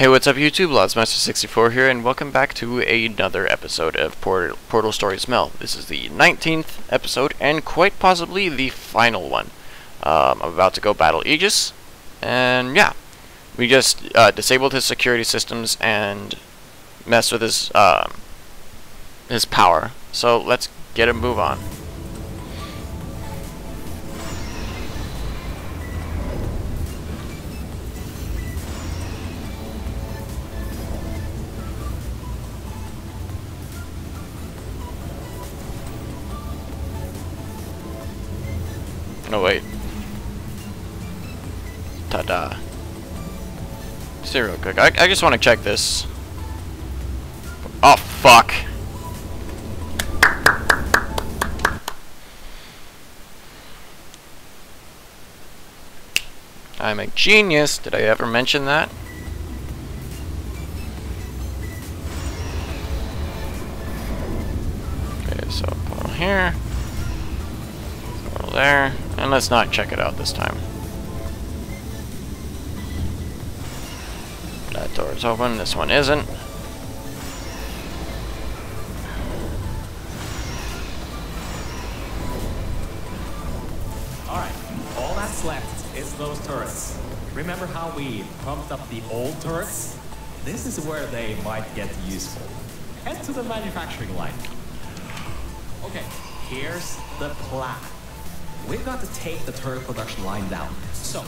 Hey, what's up YouTube? LOZMaster64 here, and welcome back to another episode of Port Portal Stories: Mel. This is the 19th episode, and quite possibly the final one. Um, I'm about to go battle Aegis, and yeah. We just uh, disabled his security systems and messed with his, um, his power. So let's get a move on. No, wait. Ta-da. See real quick. I, I just want to check this. Oh, fuck. I'm a genius. Did I ever mention that? Let's not check it out this time. That door's open, this one isn't. Alright, all that's left is those turrets. Remember how we pumped up the old turrets? This is where they might get useful. Head to the manufacturing line. Okay, here's the plan. We've got to take the turret production line down. So,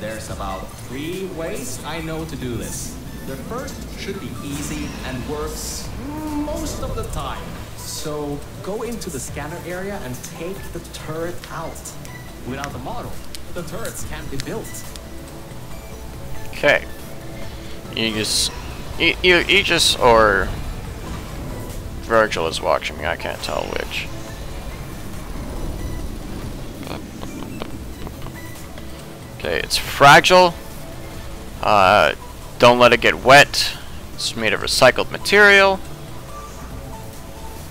there's about three ways I know to do this. The first should be easy and works most of the time. So go into the scanner area and take the turret out. Without the model, the turrets can't be built. Okay. Aegis, e either Aegis or Virgil is watching me. I can't tell which. Okay, it's fragile. Uh, don't let it get wet. It's made of recycled material.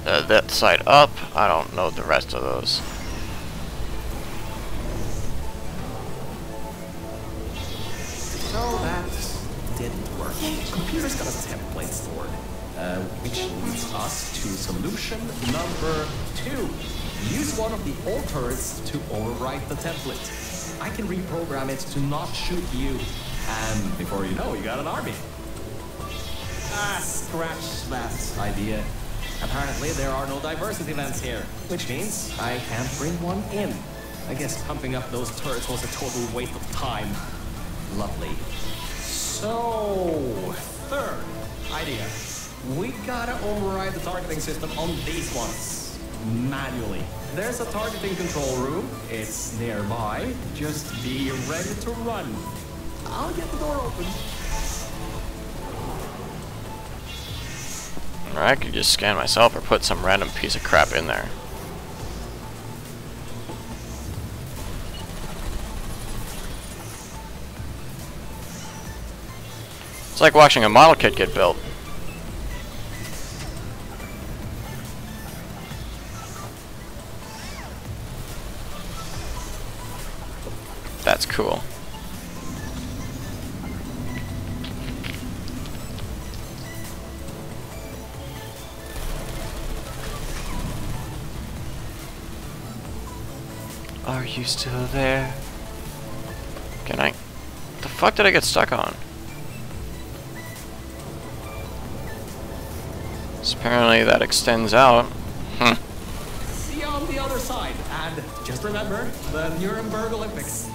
Uh, that side up. I don't know the rest of those. So that didn't work. Computer's got a template stored, uh, which leads us to solution number two. Use one of the turrets to overwrite the template. I can reprogram it to not shoot you, and before you know, you got an army. Ah, scratch that idea. Apparently, there are no diversity vents here, which means I can't bring one in. I guess pumping up those turrets was a total waste of time. Lovely. So, third idea. We gotta override the targeting system on these ones manually. There's a targeting control room. It's nearby. Just be ready to run. I'll get the door open. Or I could just scan myself or put some random piece of crap in there. It's like watching a model kit get built. Are you still there? Can I... The fuck did I get stuck on? So apparently that extends out. Hmm. See you on the other side. And just remember the Nuremberg Olympics.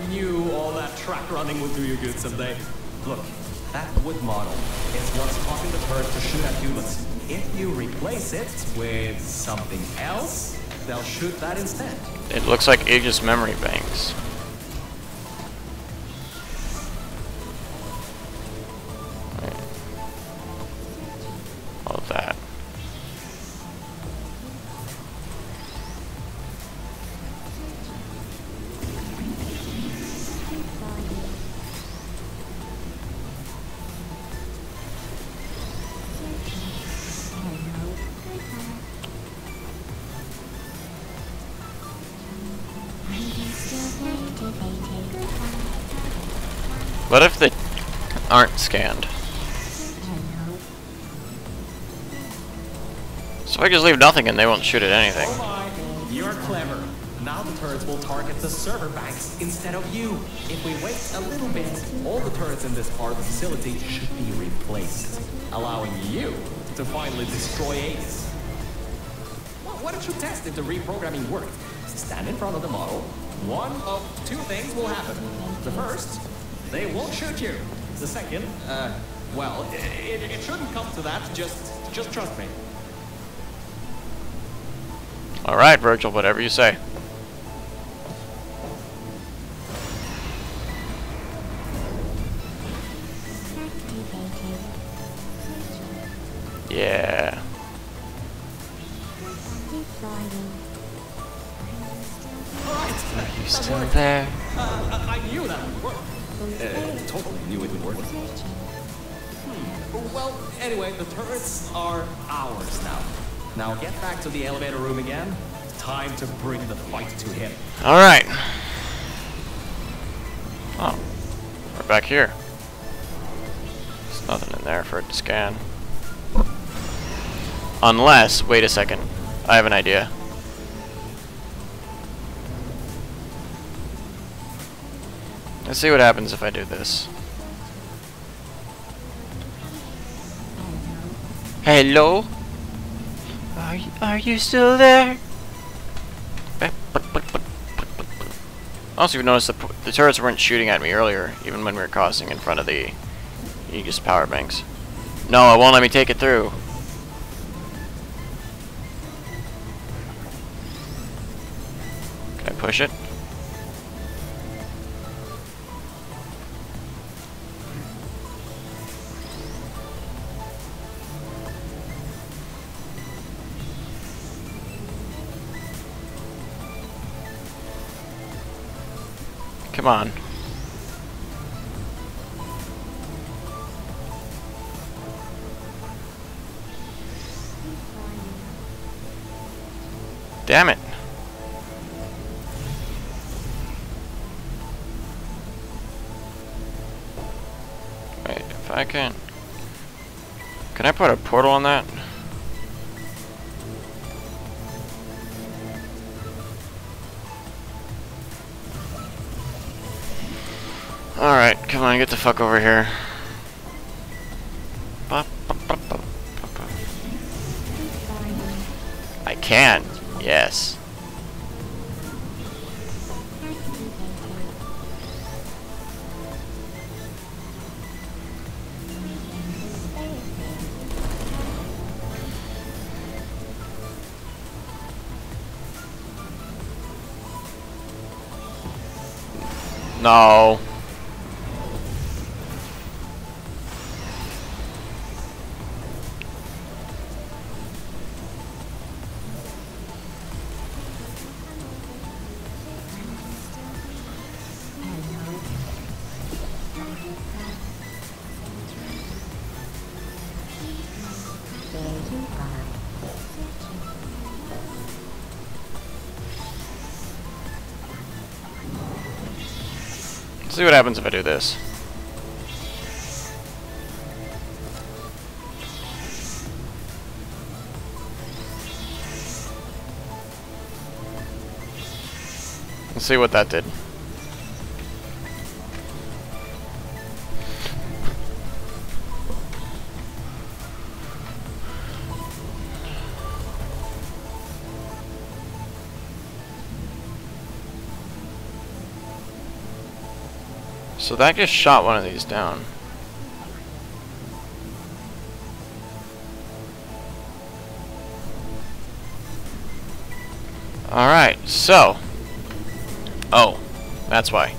I knew all that track running would do you good someday. Look, that wood model is what's causing the turret to shoot at humans. If you replace it with something else, they'll shoot that instead. It looks like Aegis memory banks. What if they aren't scanned? So I just leave nothing and they won't shoot at anything. Oh my, you're clever. Now the turrets will target the server banks instead of you. If we wait a little bit, all the turrets in this part of the facility should be replaced, allowing you to finally destroy Aegis. Well, why don't you test if the reprogramming worked? Stand in front of the model. One of two things will happen. The first, they won't shoot you. The second, uh, well, it, it, it shouldn't come to that. Just, just trust me. Alright, Virgil, whatever you say. Yeah. All right. You still there? Uh, I knew that would work. Totally knew it would work. Hmm. Well, anyway, the turrets are ours now. Now get back to the elevator room again. Time to bring the fight to him. Alright. Oh. We're back here. There's nothing in there for it to scan. Unless, wait a second. I have an idea. Let's see what happens if I do this. Hello? Are you, are you still there? Eh, I also, you noticed the, the turrets weren't shooting at me earlier, even when we were crossing in front of the Aegis power banks. No, it won't let me take it through. Can I push it? Come on. Damn it. Wait, if I can... Can I put a portal on that? Alright, come on, get the fuck over here. I can, yes. No. Let's see what happens if I do this. Let's see what that did. So that just shot one of these down. Alright, so. Oh, that's why.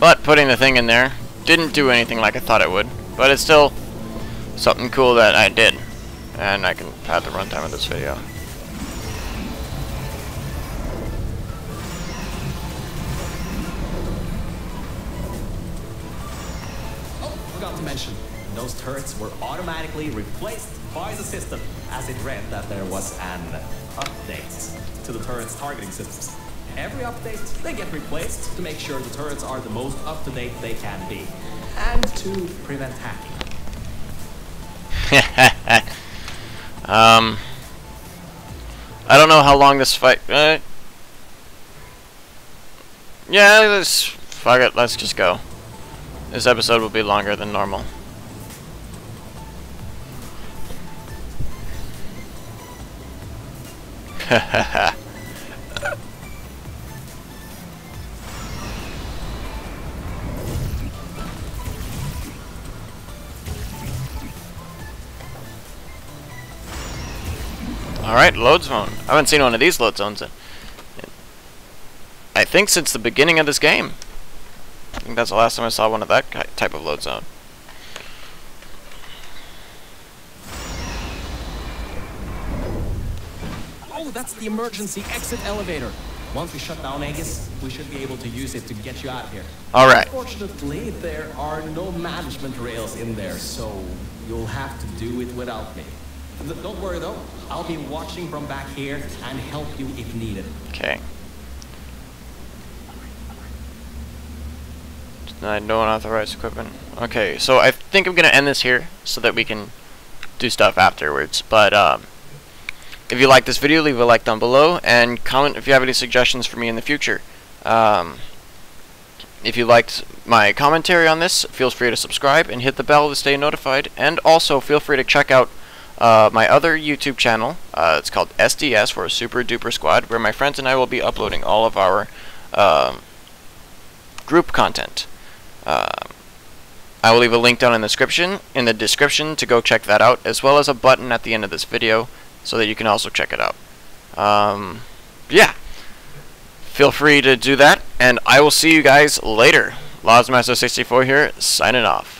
But putting the thing in there didn't do anything like I thought it would. But it's still something cool that I did. And I can pad the runtime of this video. Forgot those turrets were automatically replaced by the system as it read that there was an update to the turret's targeting systems. every update, they get replaced to make sure the turrets are the most up-to-date they can be. And to prevent hacking. um, I don't know how long this fight. Uh, yeah, let's fuck it. Let's just go. This episode will be longer than normal. Alright, load zone. I haven't seen one of these load zones in, I think since the beginning of this game. I think that's the last time I saw one of that type of load zone. Oh, that's the emergency exit elevator. Once we shut down Aegis, we should be able to use it to get you out of here. Alright. Unfortunately, there are no management rails in there, so you'll have to do it without me. Don't worry though, I'll be watching from back here and help you if needed. Okay. I no unauthorized equipment. Okay, so I think I'm gonna end this here so that we can do stuff afterwards. But um, if you like this video, leave a like down below and comment if you have any suggestions for me in the future. Um, if you liked my commentary on this, feel free to subscribe and hit the bell to stay notified. And also feel free to check out uh, my other YouTube channel. Uh, it's called SDS for Super Duper Squad, where my friends and I will be uploading all of our um, group content. Uh, I will leave a link down in the description in the description to go check that out, as well as a button at the end of this video so that you can also check it out. Um, yeah, feel free to do that, and I will see you guys later. LOZMaster64 here, signing off.